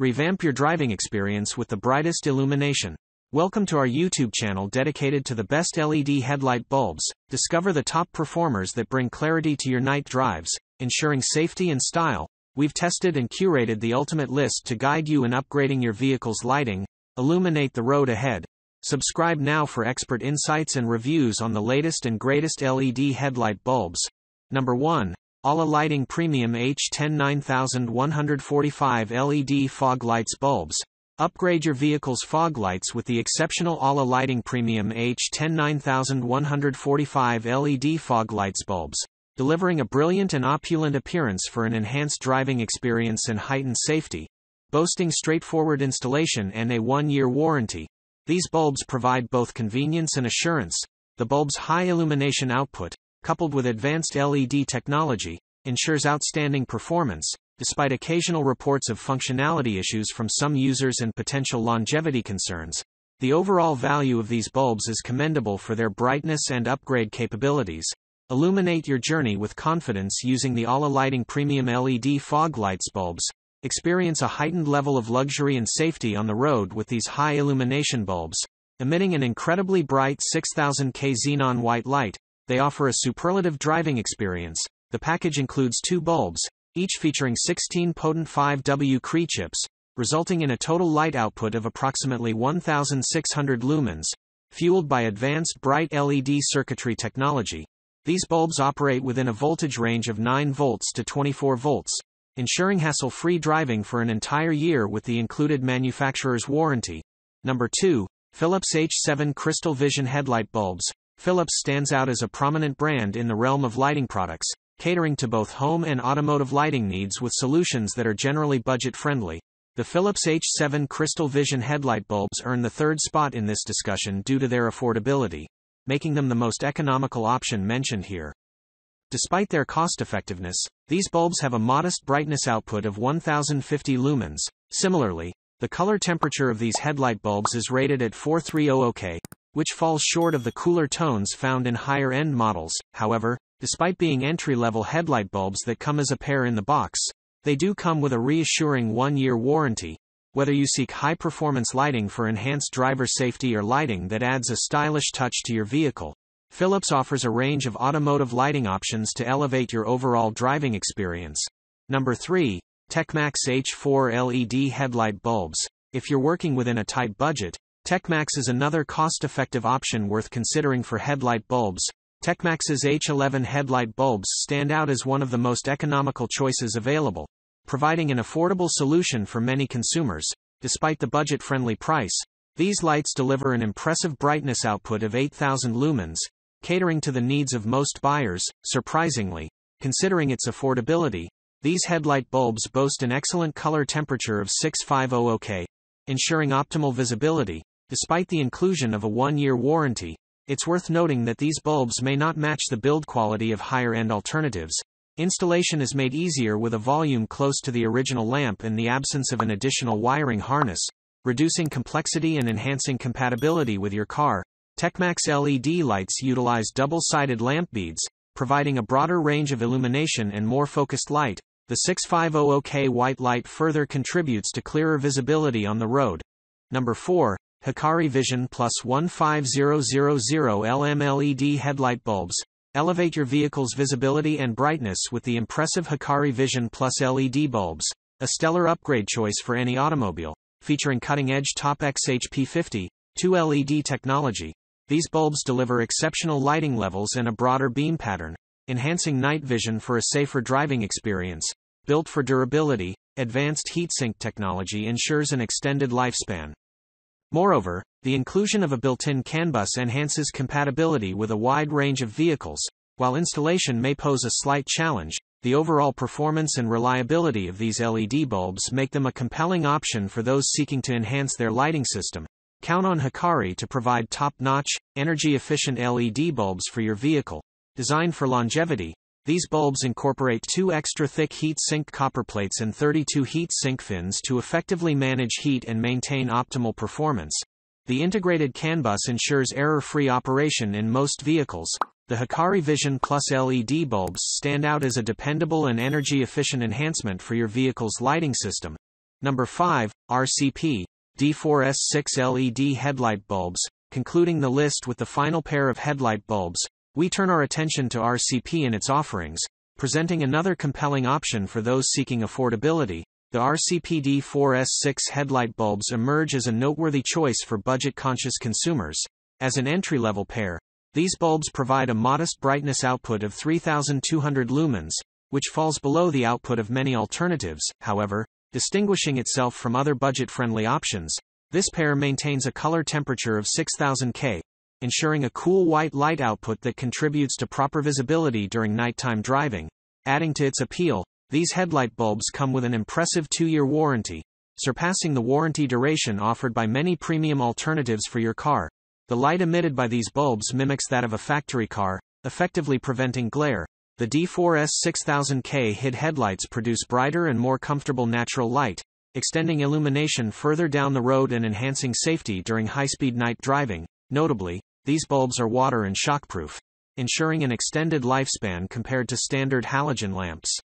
Revamp your driving experience with the brightest illumination. Welcome to our YouTube channel dedicated to the best LED headlight bulbs. Discover the top performers that bring clarity to your night drives, ensuring safety and style. We've tested and curated the ultimate list to guide you in upgrading your vehicle's lighting. Illuminate the road ahead. Subscribe now for expert insights and reviews on the latest and greatest LED headlight bulbs. Number 1. Alla Lighting Premium H10 9145 LED Fog Lights Bulbs. Upgrade your vehicle's fog lights with the exceptional Alla Lighting Premium H10 9145 LED Fog Lights Bulbs, delivering a brilliant and opulent appearance for an enhanced driving experience and heightened safety. Boasting straightforward installation and a one-year warranty, these bulbs provide both convenience and assurance. The bulb's high illumination output, coupled with advanced LED technology, ensures outstanding performance, despite occasional reports of functionality issues from some users and potential longevity concerns. The overall value of these bulbs is commendable for their brightness and upgrade capabilities. Illuminate your journey with confidence using the Alla Lighting Premium LED Fog Lights bulbs, Experience a heightened level of luxury and safety on the road with these high illumination bulbs. Emitting an incredibly bright 6000K xenon white light, they offer a superlative driving experience. The package includes two bulbs, each featuring 16 potent 5W Cree chips, resulting in a total light output of approximately 1,600 lumens, fueled by advanced bright LED circuitry technology. These bulbs operate within a voltage range of 9 volts to 24 volts, ensuring hassle-free driving for an entire year with the included manufacturer's warranty. Number 2. Philips H7 Crystal Vision Headlight Bulbs. Philips stands out as a prominent brand in the realm of lighting products, catering to both home and automotive lighting needs with solutions that are generally budget-friendly. The Philips H7 Crystal Vision headlight bulbs earn the third spot in this discussion due to their affordability, making them the most economical option mentioned here. Despite their cost-effectiveness, these bulbs have a modest brightness output of 1050 lumens. Similarly, the color temperature of these headlight bulbs is rated at 430K, which falls short of the cooler tones found in higher-end models. However, despite being entry-level headlight bulbs that come as a pair in the box, they do come with a reassuring one-year warranty. Whether you seek high-performance lighting for enhanced driver safety or lighting that adds a stylish touch to your vehicle, Philips offers a range of automotive lighting options to elevate your overall driving experience. Number 3. Techmax H4 LED headlight bulbs. If you're working within a tight budget, Techmax is another cost-effective option worth considering for headlight bulbs. Techmax's H11 headlight bulbs stand out as one of the most economical choices available, providing an affordable solution for many consumers. Despite the budget-friendly price, these lights deliver an impressive brightness output of 8000 lumens, catering to the needs of most buyers. Surprisingly, considering its affordability, these headlight bulbs boast an excellent color temperature of 650 K, ensuring optimal visibility. Despite the inclusion of a one-year warranty, it's worth noting that these bulbs may not match the build quality of higher-end alternatives. Installation is made easier with a volume close to the original lamp and the absence of an additional wiring harness, reducing complexity and enhancing compatibility with your car. Techmax LED lights utilize double-sided lamp beads, providing a broader range of illumination and more focused light. The 6500K white light further contributes to clearer visibility on the road. Number 4. Hikari Vision Plus 15000 LM LED headlight bulbs. Elevate your vehicle's visibility and brightness with the impressive Hikari Vision Plus LED bulbs, a stellar upgrade choice for any automobile. Featuring cutting-edge Top-X HP50, 2 LED technology, these bulbs deliver exceptional lighting levels and a broader beam pattern, enhancing night vision for a safer driving experience. Built for durability, advanced heatsink technology ensures an extended lifespan. Moreover, the inclusion of a built-in CAN bus enhances compatibility with a wide range of vehicles. While installation may pose a slight challenge, the overall performance and reliability of these LED bulbs make them a compelling option for those seeking to enhance their lighting system. Count on Hikari to provide top-notch, energy-efficient LED bulbs for your vehicle. Designed for longevity, these bulbs incorporate two extra thick heat sink copper plates and 32 heat sink fins to effectively manage heat and maintain optimal performance. The integrated CAN bus ensures error-free operation in most vehicles. The Hikari Vision Plus LED bulbs stand out as a dependable and energy-efficient enhancement for your vehicle's lighting system. Number 5, RCP, D4S6 LED headlight bulbs. Concluding the list with the final pair of headlight bulbs, we turn our attention to RCP and its offerings, presenting another compelling option for those seeking affordability. The RCP D4S6 headlight bulbs emerge as a noteworthy choice for budget conscious consumers. As an entry level pair, these bulbs provide a modest brightness output of 3200 lumens, which falls below the output of many alternatives, however, distinguishing itself from other budget-friendly options. This pair maintains a color temperature of 6000 K, ensuring a cool white light output that contributes to proper visibility during nighttime driving. Adding to its appeal, these headlight bulbs come with an impressive two-year warranty, surpassing the warranty duration offered by many premium alternatives for your car. The light emitted by these bulbs mimics that of a factory car, effectively preventing glare, the D4S 6000K HID headlights produce brighter and more comfortable natural light, extending illumination further down the road and enhancing safety during high-speed night driving. Notably, these bulbs are water and shockproof, ensuring an extended lifespan compared to standard halogen lamps.